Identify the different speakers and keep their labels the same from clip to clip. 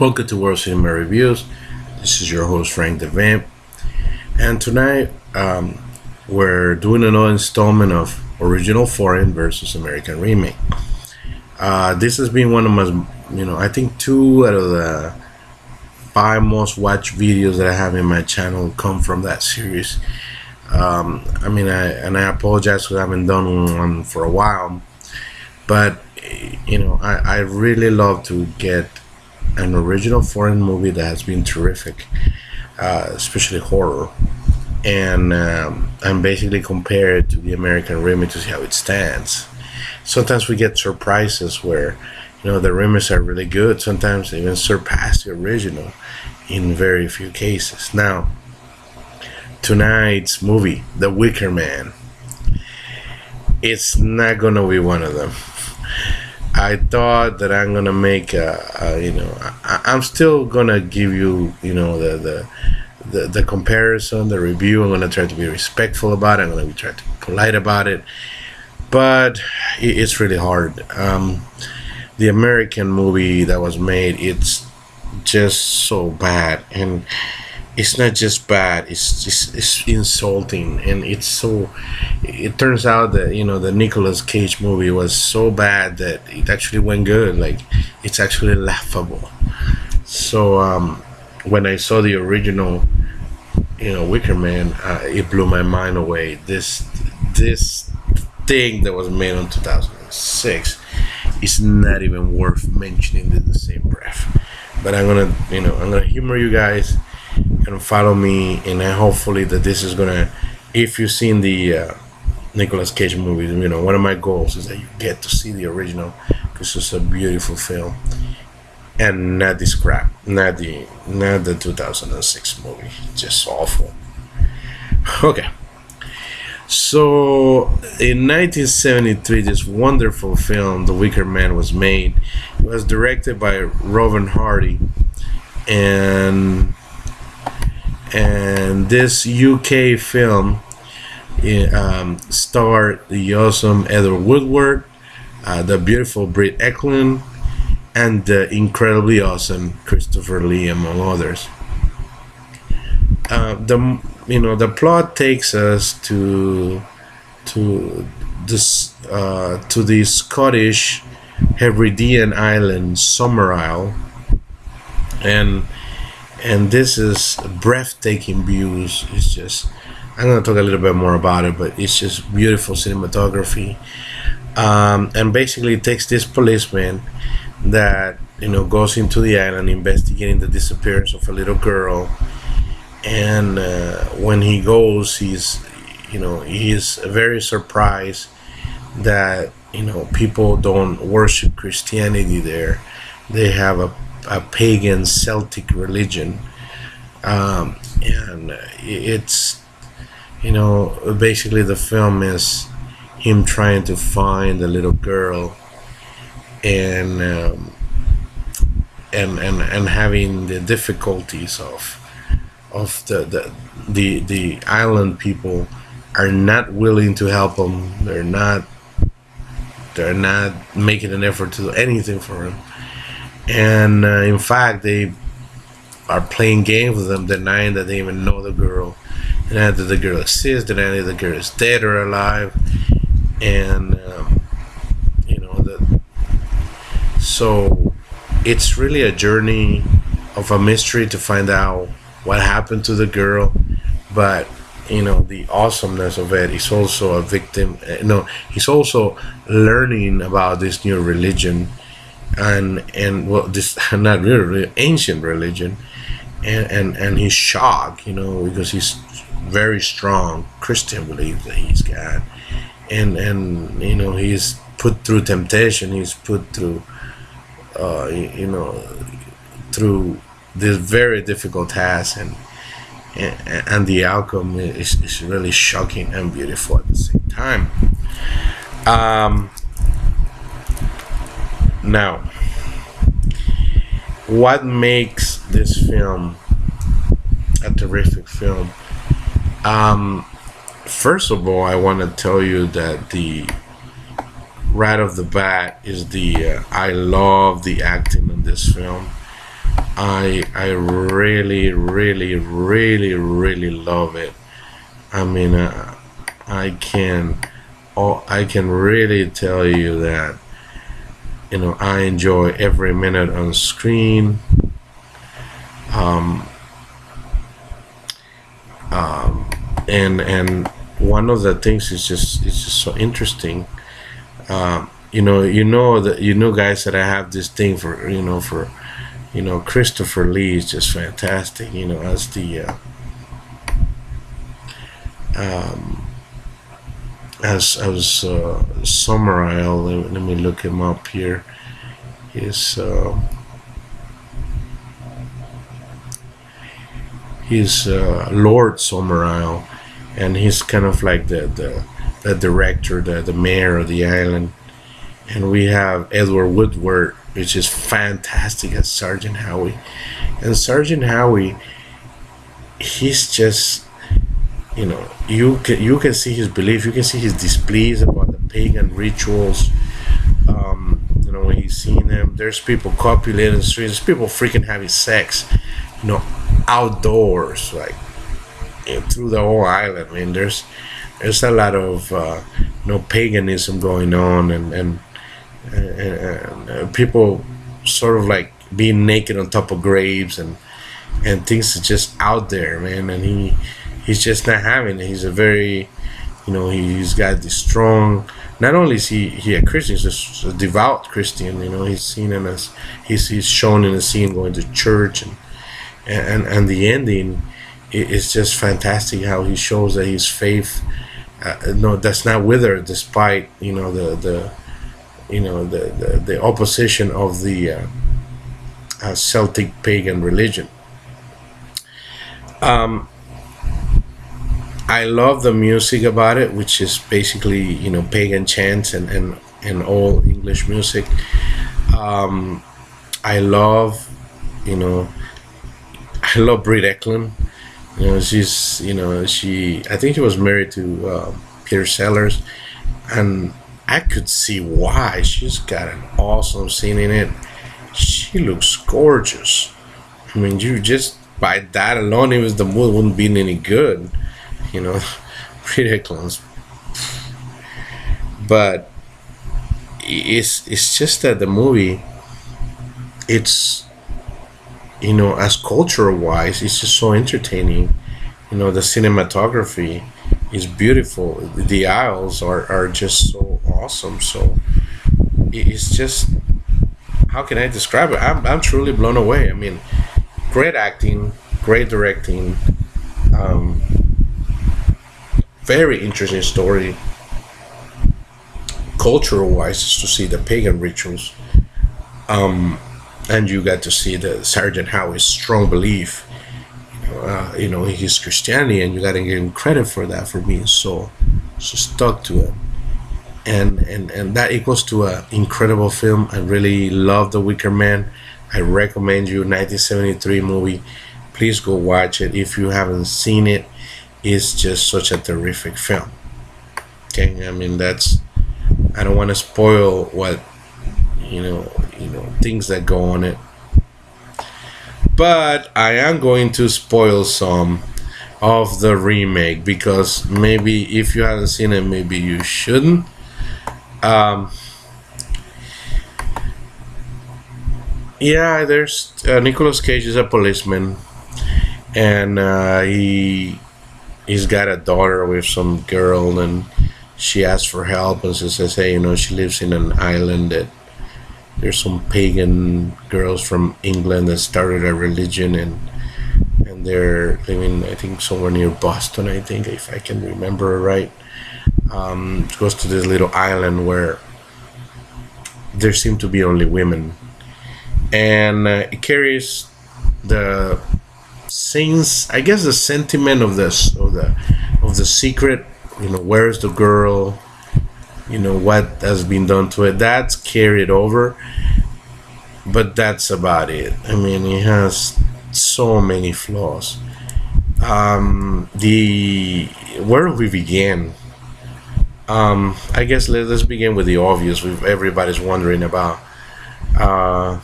Speaker 1: Welcome to World Cinema Reviews. This is your host Frank daVamp, and tonight um, we're doing another installment of original foreign versus American remake. Uh, this has been one of my, you know, I think two out of the five most watched videos that I have in my channel come from that series. Um, I mean, I and I apologize because I haven't done one for a while, but you know, I, I really love to get an original foreign movie that has been terrific, uh, especially horror, and um, and basically compare it to the American remake to see how it stands. Sometimes we get surprises where, you know, the remakes are really good. Sometimes they even surpass the original, in very few cases. Now, tonight's movie, The Wicker Man, it's not gonna be one of them. I thought that I'm gonna make a, a you know I, am still gonna give you you know the, the the the comparison the review. I'm gonna try to be respectful about it. I'm gonna be try to be polite about it. But it, it's really hard. Um, the American movie that was made it's just so bad. And it's not just bad it's just it's insulting and it's so it turns out that you know the Nicolas Cage movie was so bad that it actually went good like it's actually laughable. So um, when I saw the original you know Wicker Man uh, it blew my mind away. This this thing that was made in 2006 is not even worth mentioning in the same breath. But I'm gonna you know I'm gonna humor you guys and follow me and hopefully that this is gonna if you've seen the uh, Nicolas Cage movie you know one of my goals is that you get to see the original because it's a beautiful film and not this crap not the not the 2006 movie just awful. Okay. So in 1973 this wonderful film The Wicker Man was made. It was directed by Robin Hardy and and this UK film um, starred the awesome Edward Woodward, uh, the beautiful Britt Ekland, and the incredibly awesome Christopher Lee, among others. Uh, the you know the plot takes us to to this uh, to the Scottish Hebridean island Summerisle, and and this is breathtaking views. It's just I'm gonna talk a little bit more about it, but it's just beautiful cinematography. Um, and basically, it takes this policeman that you know goes into the island investigating the disappearance of a little girl, and uh, when he goes, he's you know he's very surprised that you know people don't worship Christianity there. They have a a pagan Celtic religion, um, and it's you know basically the film is him trying to find a little girl and um, and and and having the difficulties of of the the the, the island people are not willing to help him. They're not they're not making an effort to do anything for him and uh, in fact they are playing games with them denying that they even know the girl denying that the girl exists denying that the girl is dead or alive. And um, you know that so it's really a journey of a mystery to find out what happened to the girl. But you know the awesomeness of it is also a victim you know he's also learning about this new religion and and well this not really ancient religion and and and he's shocked you know because he's very strong christian belief that he's got. And and you know he's put through temptation he's put through uh you know through this very difficult task and and, and the outcome is, is really shocking and beautiful at the same time. Um now, what makes this film a terrific film? Um, first of all, I want to tell you that the right off the bat is the uh, I love the acting in this film. I I really really really really love it. I mean, uh, I can, oh, I can really tell you that, you know, I enjoy every minute on screen. Um, um, and and one of the things is just it's just so interesting. Um, you know, you know that you know, guys, that I have this thing for you know for, you know, Christopher Lee is just fantastic. You know, as the uh, um, as as uh. Let, let, me look him up here. Is uh, he's uh, Lord Summerisle, and he's kind of like the the, the director, the the mayor of the island. And we have Edward Woodward, which is fantastic as Sergeant Howie. And Sergeant Howie, he's just you know you can you can see his belief you can see his displeas about the pagan rituals. Um, you know when he's seeing them there's people copulating the streets there's people freaking having sex you know outdoors like know, through the whole island. I mean there's there's a lot of uh, you know paganism going on and and, and, and uh, people sort of like being naked on top of graves and and things just out there man. And he he's just not having it. He's a very, you know, he's got this strong. Not only is he he a Christian, he's a, devout Christian. You know, he's seen him as he's he's shown in the scene going to church and and and the ending is just fantastic. How he shows that his faith, uh, no, that's not withered despite you know the the you know the the, the opposition of the uh, uh, Celtic pagan religion. Um, I love the music about it, which is basically you know pagan chants and and, and all English music. Um, I love, you know, I love Britt Ekland. You know, she's you know she I think she was married to uh, Peter Sellers, and I could see why. She's got an awesome scene in it. She looks gorgeous. I mean, you just by that alone, even the movie wouldn't be any good you know, ridiculous. But it's it's just that the movie, it's you know, as cultural wise, it's just so entertaining. You know, the cinematography is beautiful. The aisles are, are just so awesome. So it's just how can I describe it? I'm, I'm truly blown away. I mean, great acting, great directing. Um, very interesting story. Cultural wise to see the pagan rituals. Um, and you got to see the sergeant howie's strong belief you know, uh, you know his christianity and you got to give him credit for that for being so so stuck to it. And and and that equals to an incredible film. I really love the wicker man. I recommend you 1973 movie. Please go watch it if you haven't seen it is just such a terrific film. Okay, I mean that's I don't want to spoil what you know, you know, things that go on it. But I am going to spoil some of the remake because maybe if you haven't seen it, maybe you shouldn't. Um, yeah, there's uh, Nicolas Cage is a policeman, and uh, he he's got a daughter with some girl and she asks for help and she says hey you know she lives in an island that there's some pagan girls from england that started a religion and and they're living i think somewhere near boston i think if i can remember right. Um, goes to this little island where there seem to be only women. And uh, it carries the since I guess the sentiment of this of the of the secret, you know, where's the girl, you know, what has been done to it, that's carried over. But that's about it. I mean, it has so many flaws. Um, the where we begin. Um, I guess let, us begin with the obvious. Everybody's wondering about. Uh,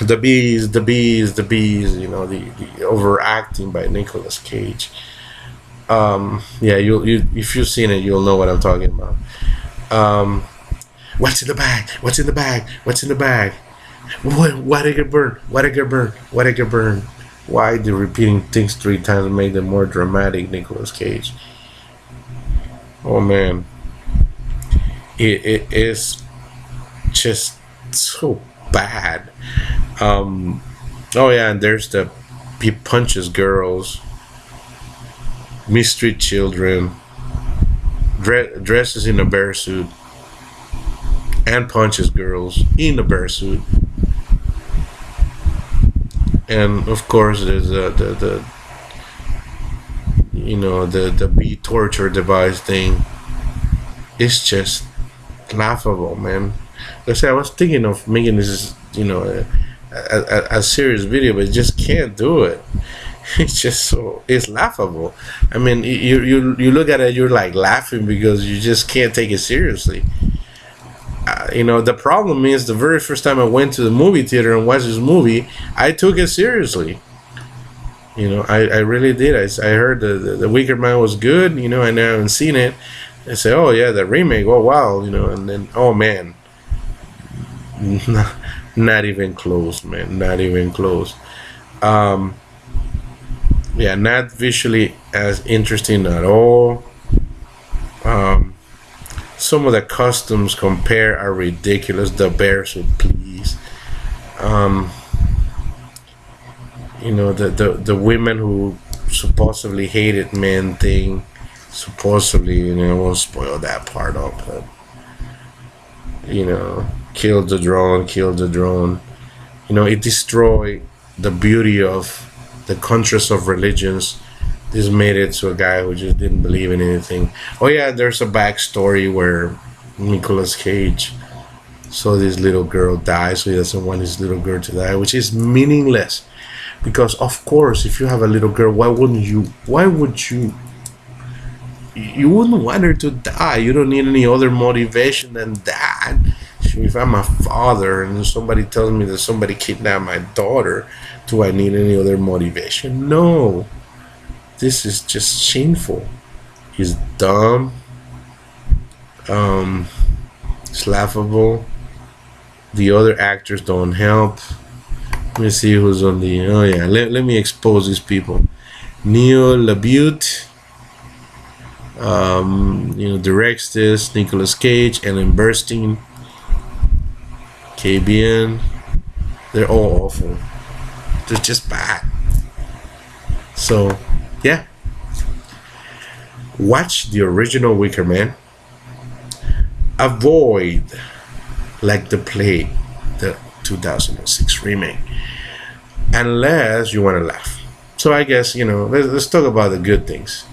Speaker 1: the bees, the bees, the bees. You know, the, the overacting by Nicolas Cage. Um, yeah, you you if you've seen it, you'll know what I'm talking about. Um, what's in the bag? What's in the bag? What's in the bag? What? Why did it burn? What get burned? Why did it get burned? Why the repeating things three times make them more dramatic? Nicolas Cage. Oh man, it, it is just so bad. Um, oh yeah, and there's the he punches girls, mistreat children, dre- dresses in a bear suit, and punches girls in a bear suit. And of course, there's the the, you know the the bee torture device thing. It's just laughable, man. Like I said, I was thinking of making this, you know, a, a, a serious video, but just can't do it. It's just so it's laughable. I mean, you you you look at it, you're like laughing because you just can't take it seriously. Uh, you know, the problem is the very first time I went to the movie theater and watched this movie, I took it seriously. You know, I, I really did. I, I heard the, the, the Man was good, you know, and I haven't seen it. I say, oh, yeah, the remake, oh, wow, you know, and then, oh, man, not even close, man. Not even close. Um, yeah, not visually as interesting at all. Um, some of the customs compare are ridiculous. The bears would please. Um, you know the, the the women who supposedly hated men thing. Supposedly, you know, won't spoil that part up, but you know, killed the drone, kill the drone. You know, it destroyed the beauty of the contrast of religions. This made it to a guy who just didn't believe in anything. Oh yeah, there's a backstory where Nicolas Cage saw this little girl die, so he doesn't want his little girl to die, which is meaningless. Because of course, if you have a little girl, why wouldn't you? Why would you? You wouldn't want her to die. You don't need any other motivation than that if I'm a father and somebody tells me that somebody kidnapped my daughter, do I need any other motivation? No. This is just shameful. He's dumb. Um, it's laughable. The other actors don't help. Let me see who's on the. Oh yeah, let, let me expose these people. Neil LaBute. Um, you know, directs this. Nicolas Cage, Ellen Burstyn, KBN, they're all awful. They're just bad. So, yeah. Watch the original Wicker Man. Avoid like the play, the 2006 remake, unless you want to laugh. So I guess you know. Let's, let's talk about the good things.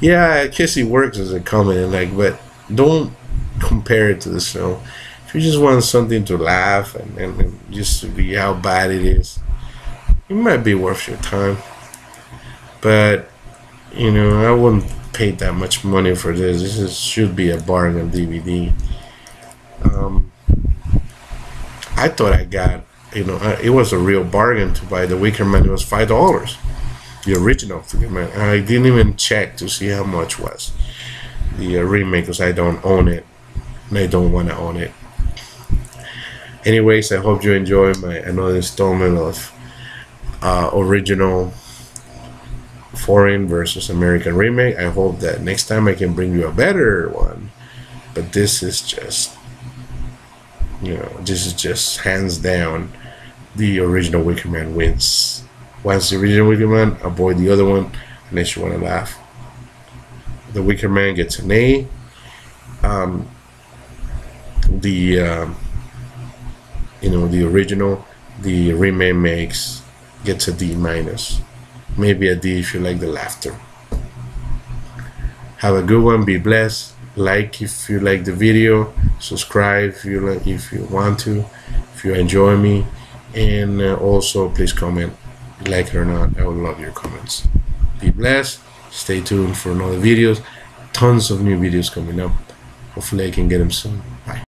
Speaker 1: Yeah, Kissy works as a comedy, like, but don't compare it to this film you just want something to laugh and, and, just to be how bad it is, it might be worth your time. But you know, I wouldn't pay that much money for this. This is, should be a bargain DVD. Um, I thought I got, you know, it was a real bargain to buy the Wicker Man. It was five dollars, the original Wicker Man. I didn't even check to see how much was the uh, remake because I don't own it and I don't want to own it anyways i hope you enjoy my another installment of uh, original foreign versus american remake. I hope that next time i can bring you a better one. But this is just you know this is just hands down the original wicker man wins. Once the original wicker man avoid the other one unless you want to laugh. The wicker man gets an a. Um, the um, you know the original the remake makes gets a D minus. Maybe a D if you like the laughter. Have a good one be blessed. Like if you like the video subscribe if you like if you want to if you enjoy me. And uh, also please comment like it or not i would love your comments. Be blessed. Stay tuned for another videos. Tons of new videos coming up. Hopefully i can get them soon. Bye